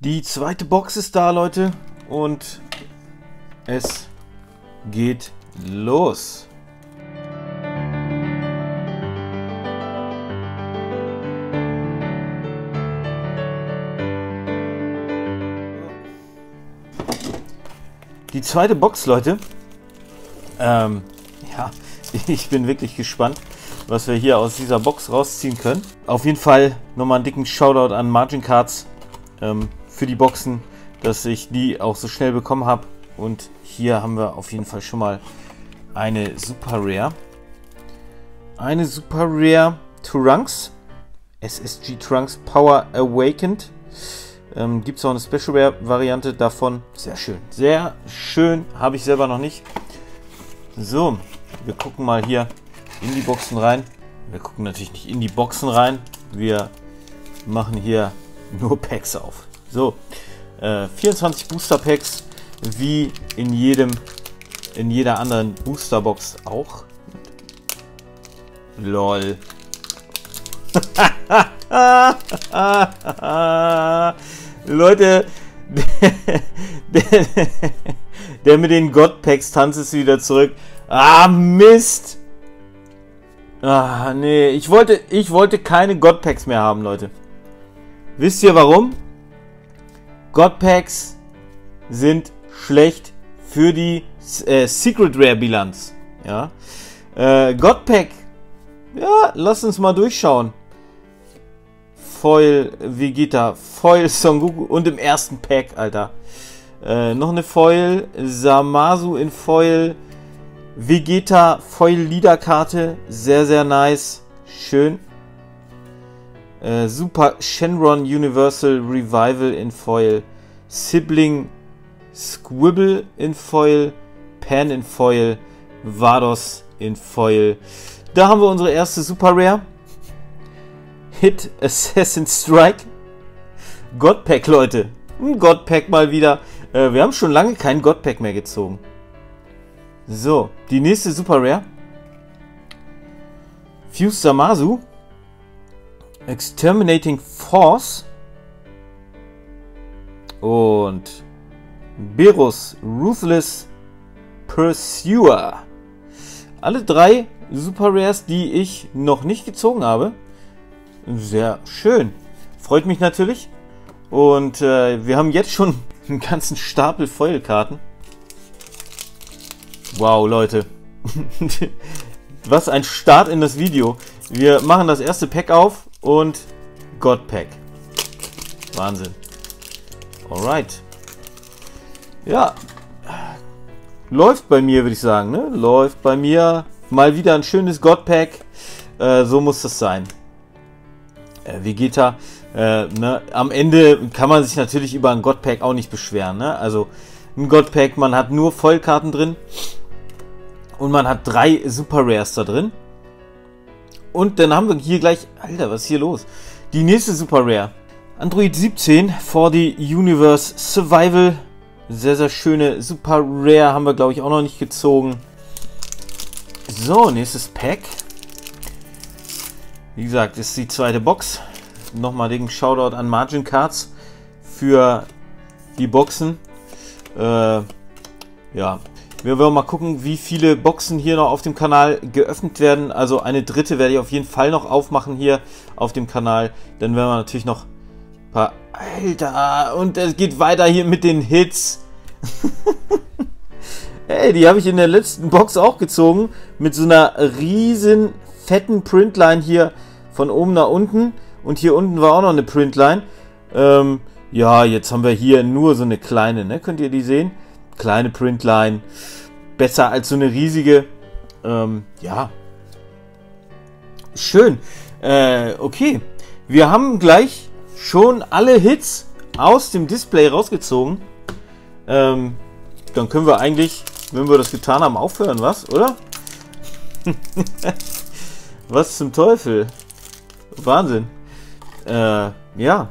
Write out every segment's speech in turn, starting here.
Die zweite Box ist da, Leute. Und es geht los. Die zweite Box, Leute. Ähm, ja, ich bin wirklich gespannt, was wir hier aus dieser Box rausziehen können. Auf jeden Fall nochmal einen dicken Shoutout an Margin Cards ähm, für die Boxen, dass ich die auch so schnell bekommen habe. Und hier haben wir auf jeden Fall schon mal eine Super Rare. Eine Super Rare Trunks. SSG Trunks Power Awakened. Ähm, Gibt es auch eine Special Rare Variante davon. Sehr schön. Sehr schön. Habe ich selber noch nicht. So, wir gucken mal hier in die Boxen rein. Wir gucken natürlich nicht in die Boxen rein. Wir machen hier nur Packs auf. So, äh, 24 Booster Packs, wie in jedem, in jeder anderen Booster Box auch. Lol. Leute, der, der, mit den God Packs tanzt ist wieder zurück. Ah, Mist! Ah, nee, ich wollte, ich wollte keine God Packs mehr haben, Leute. Wisst ihr warum? God Packs sind schlecht für die äh, Secret Rare Bilanz. Ja. Äh, God Pack. Ja, lass uns mal durchschauen. Foil Vegeta, Foil Son Goku und im ersten Pack, Alter. Äh, noch eine Foil, Samasu in Foil, Vegeta Foil Leader Karte, sehr, sehr nice. Schön. Äh, Super Shenron Universal Revival in Foil, Sibling Squibble in Foil, Pan in Foil, Vados in Foil. Da haben wir unsere erste Super Rare. Hit Assassin Strike. Godpack, Leute. Ein Godpack mal wieder. Äh, wir haben schon lange keinen Godpack mehr gezogen. So, die nächste Super Rare. Fuse Samasu. Exterminating Force. Und Berus Ruthless Pursuer. Alle drei Super Rares, die ich noch nicht gezogen habe. Sehr schön. Freut mich natürlich. Und äh, wir haben jetzt schon einen ganzen Stapel Foilkarten. Wow, Leute. Was ein Start in das Video. Wir machen das erste Pack auf und God Pack. Wahnsinn. Alright. Ja. Läuft bei mir, würde ich sagen. Ne? Läuft bei mir. Mal wieder ein schönes God Pack. Äh, so muss das sein äh, Vegeta. Äh, ne? Am Ende kann man sich natürlich über ein Godpack auch nicht beschweren. Ne? Also ein Godpack, man hat nur Vollkarten drin. Und man hat drei Super Rares da drin. Und dann haben wir hier gleich... Alter, was ist hier los? Die nächste Super Rare. Android 17 for the Universe Survival. Sehr, sehr schöne Super Rare. Haben wir, glaube ich, auch noch nicht gezogen. So, nächstes Pack. Wie gesagt, ist die zweite Box. Nochmal den Shoutout an Margin Cards für die Boxen. Äh, ja, wir werden mal gucken, wie viele Boxen hier noch auf dem Kanal geöffnet werden. Also eine dritte werde ich auf jeden Fall noch aufmachen hier auf dem Kanal. Dann werden wir natürlich noch ein paar... Alter, und es geht weiter hier mit den Hits. Ey, die habe ich in der letzten Box auch gezogen. Mit so einer riesen fetten Printline hier von oben nach unten. Und hier unten war auch noch eine Printline. Ähm, ja, jetzt haben wir hier nur so eine kleine, ne? Könnt ihr die sehen? Kleine Printline. Besser als so eine riesige. Ähm, ja. Schön. Äh, okay. Wir haben gleich schon alle Hits aus dem Display rausgezogen. Ähm, dann können wir eigentlich, wenn wir das getan haben, aufhören, was? Oder? was zum Teufel? Wahnsinn. Äh, ja.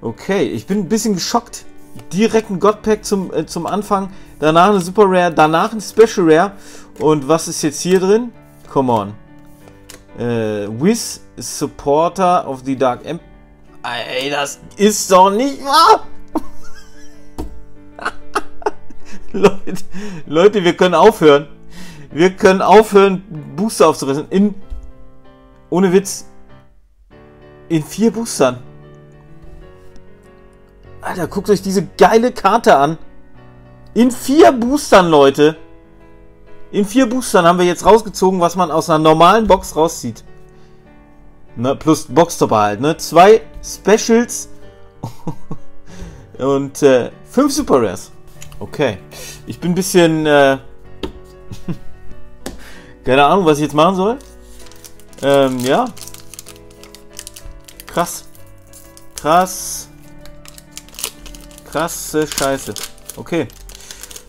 Okay, ich bin ein bisschen geschockt direkt ein Godpack zum, äh, zum Anfang, danach eine Super Rare, danach ein Special Rare. Und was ist jetzt hier drin? Come on. Äh, Wiz Supporter of the Dark Empire. Ey, das ist doch nicht wahr! Leute, Leute, wir können aufhören. Wir können aufhören, Booster aufzurissen. In, ohne Witz, in vier Boostern. Alter, guckt euch diese geile Karte an. In vier Boostern, Leute. In vier Boostern haben wir jetzt rausgezogen, was man aus einer normalen Box rauszieht. Ne, plus Boxtopper halt, ne? Zwei Specials und äh, fünf Super Rares. Okay. Ich bin ein bisschen. Äh, keine Ahnung, was ich jetzt machen soll. Ähm, ja. Krass. Krass. Krasse Scheiße. Okay.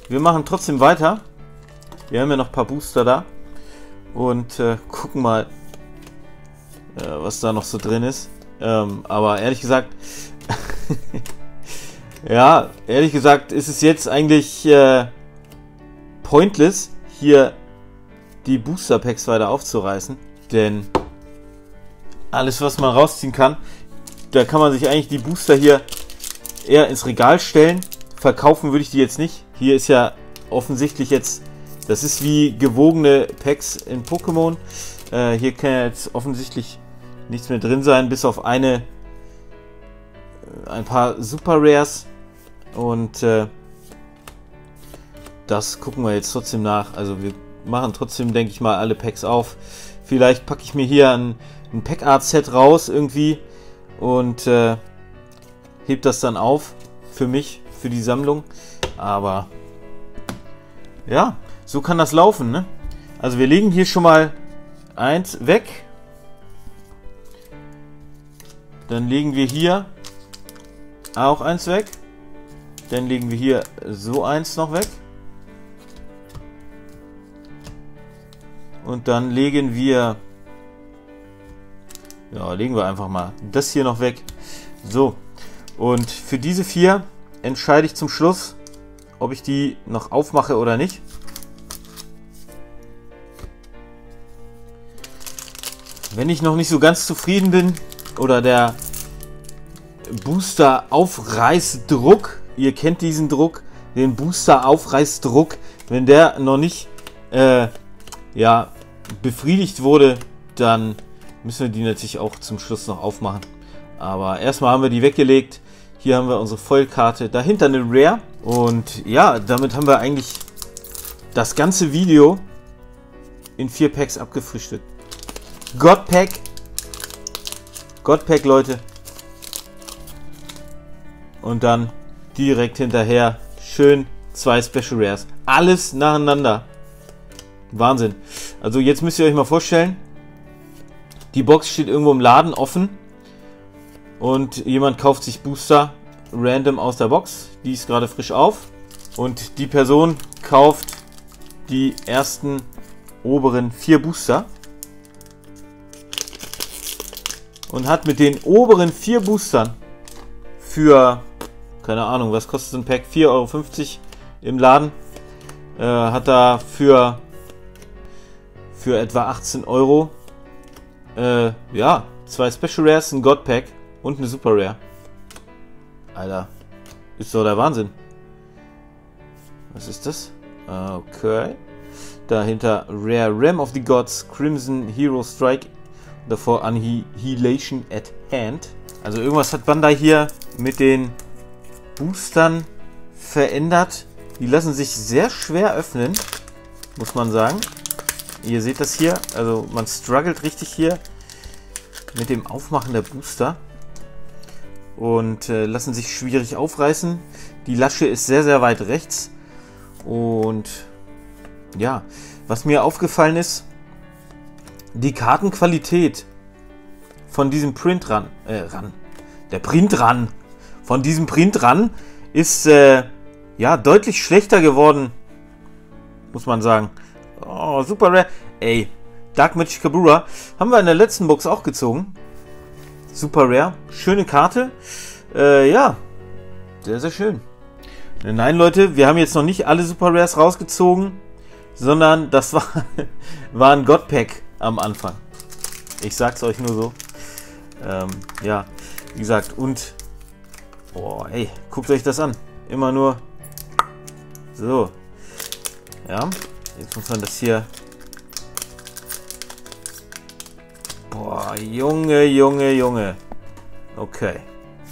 Wir machen trotzdem weiter. Wir haben ja noch ein paar Booster da. Und äh, gucken mal, äh, was da noch so drin ist. Ähm, aber ehrlich gesagt, ja, ehrlich gesagt ist es jetzt eigentlich äh, pointless, hier die Booster Packs weiter aufzureißen. Denn alles, was man rausziehen kann, da kann man sich eigentlich die Booster hier eher ins Regal stellen. Verkaufen würde ich die jetzt nicht. Hier ist ja offensichtlich jetzt, das ist wie gewogene Packs in Pokémon. Äh, hier kann ja jetzt offensichtlich nichts mehr drin sein, bis auf eine, äh, ein paar Super Rares. Und äh, das gucken wir jetzt trotzdem nach. Also wir machen trotzdem, denke ich mal, alle Packs auf. Vielleicht packe ich mir hier ein, ein Pack Art Set raus irgendwie und äh, heb das dann auf für mich, für die Sammlung. Aber ja, so kann das laufen. Ne? Also wir legen hier schon mal eins weg. Dann legen wir hier auch eins weg. Dann legen wir hier so eins noch weg. Und dann legen wir... Ja, legen wir einfach mal das hier noch weg. So. Und für diese vier entscheide ich zum Schluss, ob ich die noch aufmache oder nicht. Wenn ich noch nicht so ganz zufrieden bin, oder der Booster Aufreißdruck. Ihr kennt diesen Druck, den Booster Aufreißdruck. Wenn der noch nicht äh, ja, befriedigt wurde, dann müssen wir die natürlich auch zum Schluss noch aufmachen. Aber erstmal haben wir die weggelegt. Hier haben wir unsere Vollkarte. Dahinter eine Rare. Und ja, damit haben wir eigentlich das ganze Video in vier Packs abgefrühstückt. God Pack Godpack, Leute. Und dann direkt hinterher schön zwei Special Rares. Alles nacheinander. Wahnsinn. Also jetzt müsst ihr euch mal vorstellen, die Box steht irgendwo im Laden offen und jemand kauft sich Booster random aus der Box. Die ist gerade frisch auf und die Person kauft die ersten oberen vier Booster und hat mit den oberen vier Boostern für, keine Ahnung, was kostet so ein Pack? 4,50 Euro im Laden. Äh, hat da für, für etwa 18 Euro äh, ja, zwei Special Rares, ein God Pack und eine Super Rare. Alter, ist doch der Wahnsinn. Was ist das? Okay. Dahinter Rare Ram of the Gods, Crimson Hero Strike davor Annihilation at Hand. Also irgendwas hat Bandai hier mit den Boostern verändert. Die lassen sich sehr schwer öffnen, muss man sagen. Ihr seht das hier, also man struggelt richtig hier mit dem Aufmachen der Booster und äh, lassen sich schwierig aufreißen. Die Lasche ist sehr, sehr weit rechts und ja, was mir aufgefallen ist, die Kartenqualität von diesem Print ran, äh, ran, der Print ran, von diesem Print ran ist äh, ja deutlich schlechter geworden, muss man sagen. Oh, super rare. Ey, Dark Magic Kabura haben wir in der letzten Box auch gezogen. Super rare, schöne Karte. Äh, ja, sehr, sehr schön. Nein, Leute, wir haben jetzt noch nicht alle Super Rares rausgezogen, sondern das war, war ein God Pack am Anfang. Ich sag's euch nur so. Ähm, ja, wie gesagt, und. Boah, ey, guckt euch das an. Immer nur. So, Ja, jetzt muss man das hier... Boah, Junge, Junge, Junge. Okay,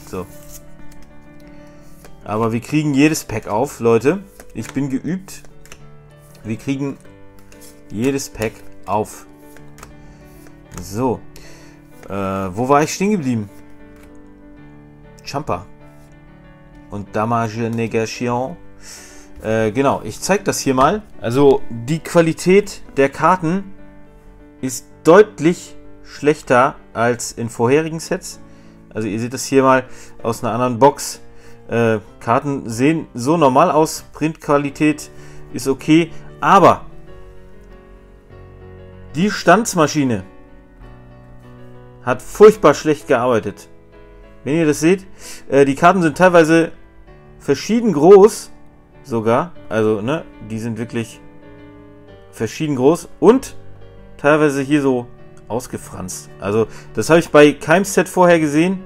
so. Aber wir kriegen jedes Pack auf, Leute. Ich bin geübt. Wir kriegen jedes Pack auf. So. Äh, wo war ich stehen geblieben? Champa. Und Damage Negation. Äh, genau, ich zeige das hier mal. Also die Qualität der Karten ist deutlich schlechter als in vorherigen Sets. Also ihr seht das hier mal aus einer anderen Box. Äh, Karten sehen so normal aus. Printqualität ist okay. Aber die Stanzmaschine hat furchtbar schlecht gearbeitet. Wenn ihr das seht, äh, die Karten sind teilweise verschieden groß sogar. Also, ne, die sind wirklich verschieden groß und teilweise hier so ausgefranst. Also, das habe ich bei keinem Set vorher gesehen.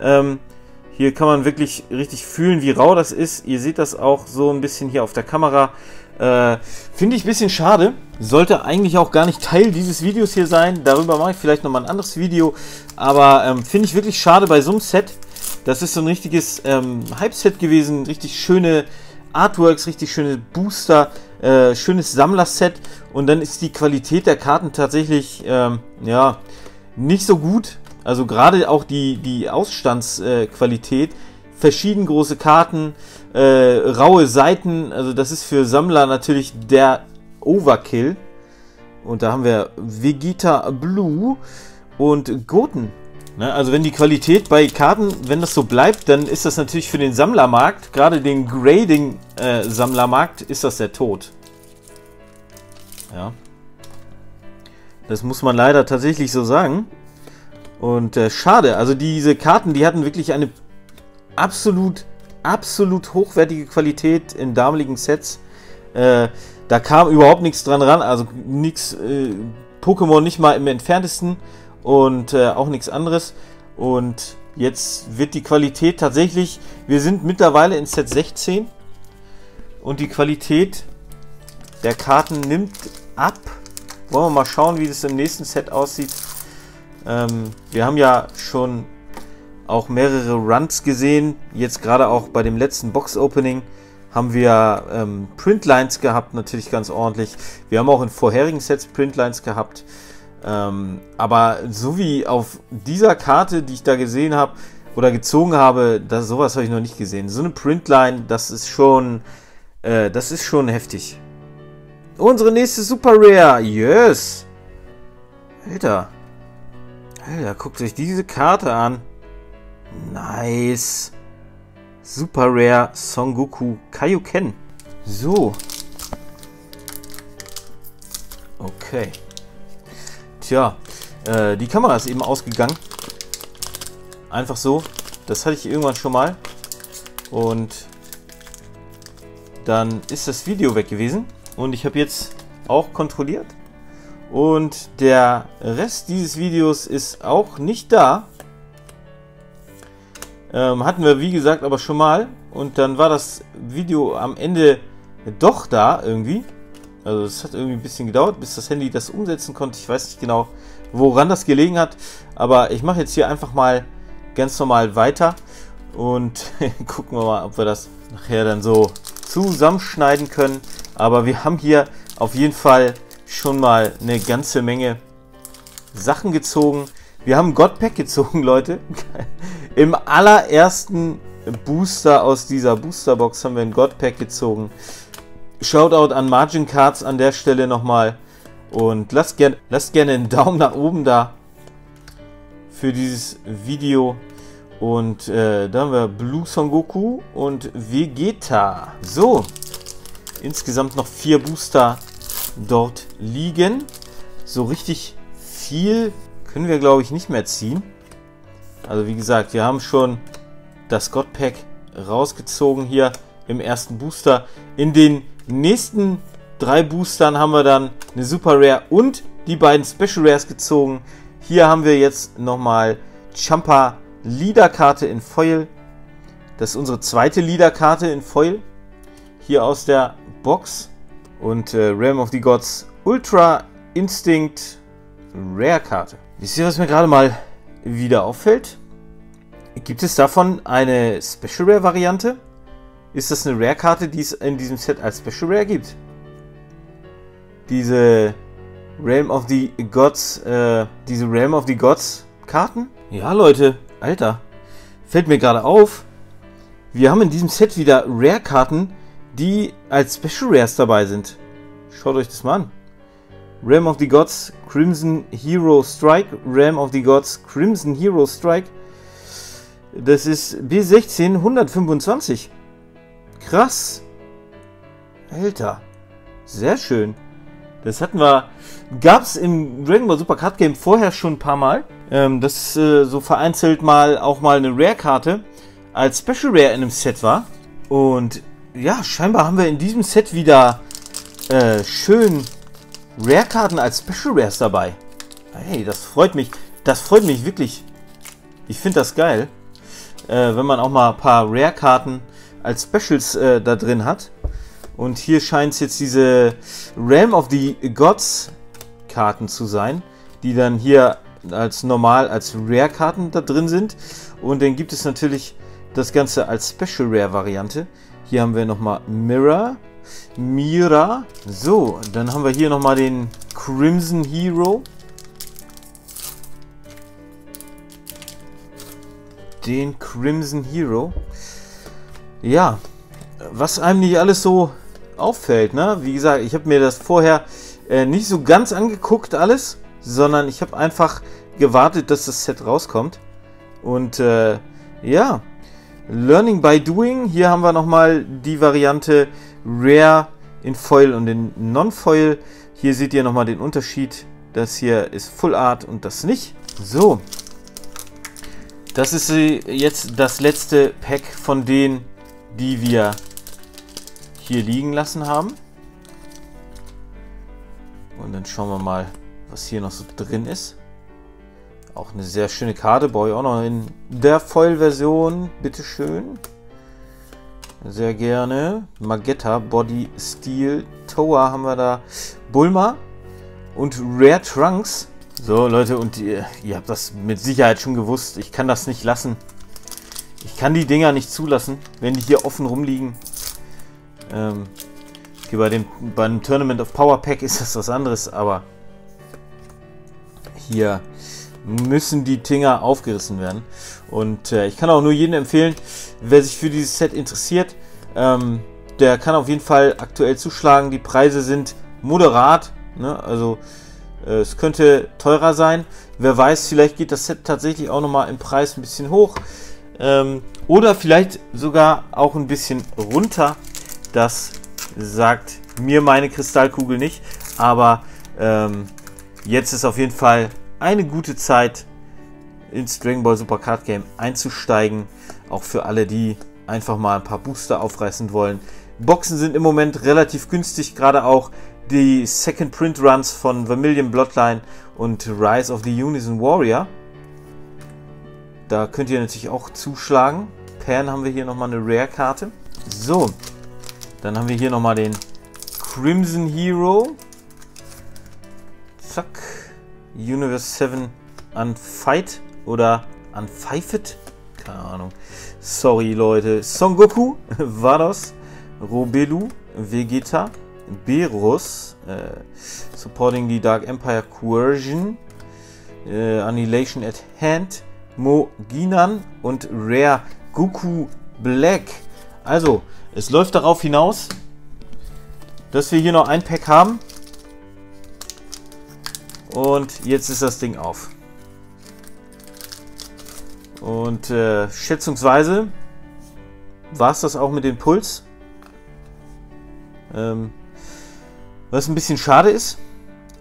Ähm, hier kann man wirklich richtig fühlen, wie rau das ist. Ihr seht das auch so ein bisschen hier auf der Kamera. Äh, Finde ich ein bisschen schade. Sollte eigentlich auch gar nicht Teil dieses Videos hier sein. Darüber mache ich vielleicht nochmal ein anderes Video. Aber ähm, finde ich wirklich schade bei so einem Set. Das ist so ein richtiges ähm, Hype-Set gewesen. Richtig schöne Artworks, richtig schöne Booster. Äh, schönes Sammler-Set. Und dann ist die Qualität der Karten tatsächlich, ähm, ja, nicht so gut. Also gerade auch die, die Ausstandsqualität. Äh, verschieden große Karten, äh, raue Seiten. Also das ist für Sammler natürlich der Overkill. Und da haben wir Vegeta Blue und Goten. Ne? Also wenn die Qualität bei Karten, wenn das so bleibt, dann ist das natürlich für den Sammlermarkt, gerade den Grading-Sammlermarkt, äh, ist das der Tod. Ja. Das muss man leider tatsächlich so sagen. Und äh, schade, also diese Karten, die hatten wirklich eine absolut, absolut hochwertige Qualität in damaligen Sets. Äh, da kam überhaupt nichts dran ran, also nichts, äh, Pokémon nicht mal im entferntesten und äh, auch nichts anderes. Und jetzt wird die Qualität tatsächlich, wir sind mittlerweile in Set 16 und die Qualität der Karten nimmt ab. Wollen wir mal schauen, wie das im nächsten Set aussieht. Ähm, wir haben ja schon auch mehrere Runs gesehen. Jetzt gerade auch bei dem letzten Box-Opening haben wir ähm, Printlines gehabt, natürlich ganz ordentlich. Wir haben auch in vorherigen Sets Printlines gehabt. Ähm, aber so wie auf dieser Karte, die ich da gesehen habe oder gezogen habe, das, sowas habe ich noch nicht gesehen. So eine Printline, das ist schon, äh, das ist schon heftig. Unsere nächste Super Rare, yes! Alter, Alter, guckt euch diese Karte an. Nice. Super Rare Son Goku Kaioken. So. Okay. Tja, äh, die Kamera ist eben ausgegangen. Einfach so. Das hatte ich irgendwann schon mal. Und dann ist das Video weg gewesen. Und ich habe jetzt auch kontrolliert. Und der Rest dieses Videos ist auch nicht da. Ähm, hatten wir, wie gesagt, aber schon mal. Und dann war das Video am Ende doch da irgendwie. Also es hat irgendwie ein bisschen gedauert, bis das Handy das umsetzen konnte. Ich weiß nicht genau, woran das gelegen hat. Aber ich mache jetzt hier einfach mal ganz normal weiter. Und gucken wir mal, ob wir das nachher dann so zusammenschneiden können. Aber wir haben hier auf jeden Fall schon mal eine ganze Menge Sachen gezogen. Wir haben Godpack gezogen, Leute. Im allerersten Booster aus dieser Boosterbox haben wir ein Godpack gezogen. Shoutout an Margin Cards an der Stelle nochmal. Und lasst, gern, lasst gerne einen Daumen nach oben da für dieses Video. Und äh, da haben wir Blue Son Goku und Vegeta. So, insgesamt noch vier Booster dort liegen. So richtig viel können wir, glaube ich, nicht mehr ziehen. Also wie gesagt, wir haben schon das God Pack rausgezogen hier im ersten Booster. In den nächsten drei Boostern haben wir dann eine Super Rare und die beiden Special Rares gezogen. Hier haben wir jetzt nochmal Champa Leader-Karte in Foil. Das ist unsere zweite Leader-Karte in Foil. Hier aus der Box. Und äh, Realm of the Gods Ultra Instinct Rare Karte. Wisst ihr, was mir gerade mal wieder auffällt? Gibt es davon eine Special Rare Variante? Ist das eine Rare Karte, die es in diesem Set als Special Rare gibt? Diese Realm of the Gods, äh, diese Realm of the Gods Karten? Ja, Leute, Alter, fällt mir gerade auf. Wir haben in diesem Set wieder Rare Karten, die als Special Rares dabei sind. Schaut euch das mal an. Realm of the Gods Crimson Hero Strike, Realm of the Gods Crimson Hero Strike. Das ist B16 125. Krass. Alter. Sehr schön. Das hatten wir. Gab es im Dragon Ball Super Card Game vorher schon ein paar Mal. Ähm, das äh, so vereinzelt mal auch mal eine Rare-Karte als Special Rare in einem Set war. Und ja, scheinbar haben wir in diesem Set wieder äh, schön Rare-Karten als Special Rares dabei. Hey, das freut mich. Das freut mich wirklich. Ich finde das geil. Äh, wenn man auch mal ein paar Rare-Karten als Specials äh, da drin hat. Und hier scheint es jetzt diese Realm of the Gods Karten zu sein, die dann hier als normal als Rare Karten da drin sind. Und dann gibt es natürlich das Ganze als Special Rare Variante. Hier haben wir nochmal Mirror, Mira. So, dann haben wir hier nochmal den Crimson Hero. Den Crimson Hero. Ja, was einem nicht alles so auffällt, ne? Wie gesagt, ich habe mir das vorher äh, nicht so ganz angeguckt alles, sondern ich habe einfach gewartet, dass das Set rauskommt. Und äh, ja, Learning by Doing. Hier haben wir nochmal die Variante Rare in Foil und in Non-Foil. Hier seht ihr nochmal den Unterschied. Das hier ist Full Art und das nicht. So. Das ist jetzt das letzte Pack von denen, die wir hier liegen lassen haben. Und dann schauen wir mal, was hier noch so drin ist. Auch eine sehr schöne Karte, brauche ich auch noch in der Foil-Version. Bitteschön. Sehr gerne. Magetta, Body, Steel, Toa haben wir da. Bulma und Rare Trunks. So, Leute, und ihr, ihr habt das mit Sicherheit schon gewusst. Ich kann das nicht lassen. Ich kann die Dinger nicht zulassen, wenn die hier offen rumliegen. Ähm, okay, bei dem beim Tournament of Power Pack ist das was anderes, aber hier müssen die Dinger aufgerissen werden. Und äh, ich kann auch nur jedem empfehlen, wer sich für dieses Set interessiert, ähm, der kann auf jeden Fall aktuell zuschlagen. Die Preise sind moderat, ne? also äh, es könnte teurer sein. Wer weiß, vielleicht geht das Set tatsächlich auch nochmal im Preis ein bisschen hoch. Ähm, oder vielleicht sogar auch ein bisschen runter. Das sagt mir meine Kristallkugel nicht. Aber ähm, jetzt ist auf jeden Fall eine gute Zeit, ins Dragon Ball Super Card Game einzusteigen. Auch für alle, die einfach mal ein paar Booster aufreißen wollen. Boxen sind im Moment relativ günstig, gerade auch die Second Print Runs von Vermilion Bloodline und Rise of the Unison Warrior. Da könnt ihr natürlich auch zuschlagen. Pan haben wir hier nochmal eine Rare-Karte. So, dann haben wir hier nochmal den Crimson Hero. Zack. Universe 7 Unfight oder Unpfeifet. Keine Ahnung. Sorry, Leute. Son Goku, Vados, Robelu, Vegeta, Berus, äh, Supporting the Dark Empire Coercion, äh, Annihilation at Hand, Moginan und Rare Goku Black. Also, es läuft darauf hinaus, dass wir hier noch ein Pack haben. Und jetzt ist das Ding auf. Und äh, schätzungsweise war es das auch mit dem Puls. Ähm, was ein bisschen schade ist.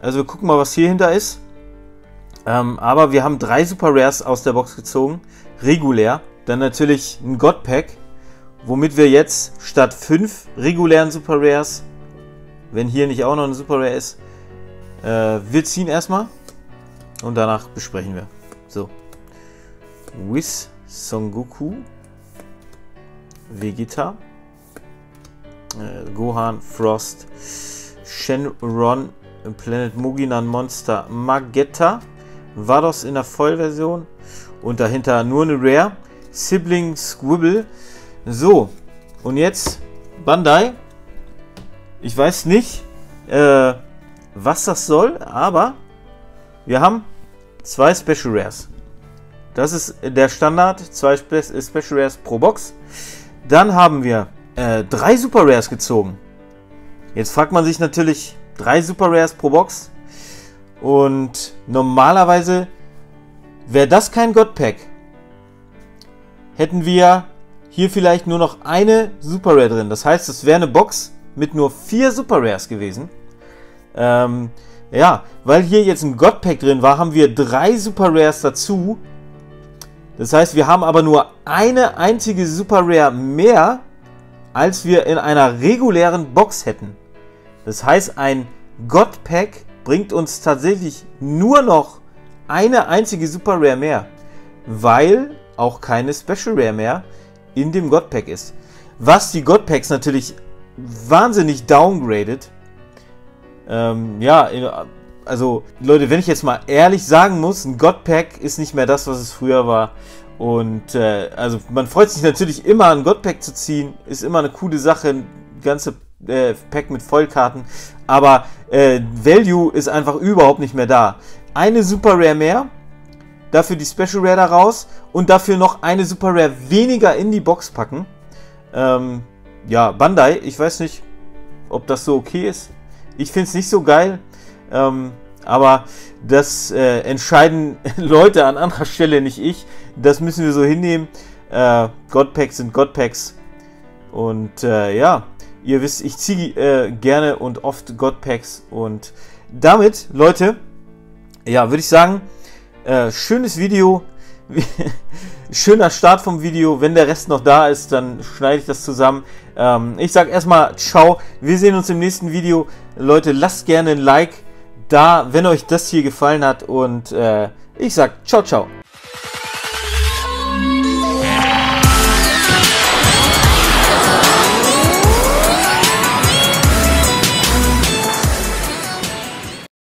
Also wir gucken mal, was hier hinter ist. Ähm, aber wir haben drei Super Rares aus der Box gezogen. Regulär. Dann natürlich ein God Pack. Womit wir jetzt statt fünf regulären Super Rares, wenn hier nicht auch noch ein Super Rare ist, äh, wir ziehen erstmal. Und danach besprechen wir. So. Whis Son Goku, Vegeta, äh, Gohan, Frost, Shenron, Planet Muginan Monster Magetta. Vados in der Vollversion. Und dahinter nur eine Rare. Sibling Squibble. So, und jetzt Bandai. Ich weiß nicht, äh, was das soll, aber wir haben zwei Special Rares. Das ist der Standard, zwei Spe Special Rares pro Box. Dann haben wir äh, drei Super Rares gezogen. Jetzt fragt man sich natürlich, drei Super Rares pro Box. Und normalerweise wäre das kein God Pack. Hätten wir hier vielleicht nur noch eine Super Rare drin. Das heißt, es wäre eine Box mit nur vier Super Rares gewesen. Ähm, ja, weil hier jetzt ein God Pack drin war, haben wir drei Super Rares dazu. Das heißt, wir haben aber nur eine einzige Super Rare mehr, als wir in einer regulären Box hätten. Das heißt, ein God Pack bringt uns tatsächlich nur noch eine einzige Super Rare mehr, weil auch keine Special Rare mehr in dem God Pack ist. Was die God Packs natürlich wahnsinnig downgradet. Ähm, ja, also Leute, wenn ich jetzt mal ehrlich sagen muss, ein God Pack ist nicht mehr das, was es früher war. Und äh, also man freut sich natürlich immer, ein God Pack zu ziehen, ist immer eine coole Sache, ganze äh, Pack mit Vollkarten. Aber äh, Value ist einfach überhaupt nicht mehr da. Eine Super Rare mehr, dafür die Special Rare da raus und dafür noch eine Super Rare weniger in die Box packen. Ähm, ja, Bandai, ich weiß nicht, ob das so okay ist. Ich finde es nicht so geil. Ähm, aber das äh, entscheiden Leute an anderer Stelle, nicht ich. Das müssen wir so hinnehmen. Äh, Godpacks sind Godpacks. Und äh, ja, ihr wisst, ich ziehe äh, gerne und oft Godpacks. Und damit, Leute, ja, würde ich sagen, äh, schönes Video. Schöner Start vom Video. Wenn der Rest noch da ist, dann schneide ich das zusammen. Ähm, ich sage erstmal ciao. Wir sehen uns im nächsten Video. Leute, lasst gerne ein Like da, wenn euch das hier gefallen hat. Und äh, ich sage ciao, ciao.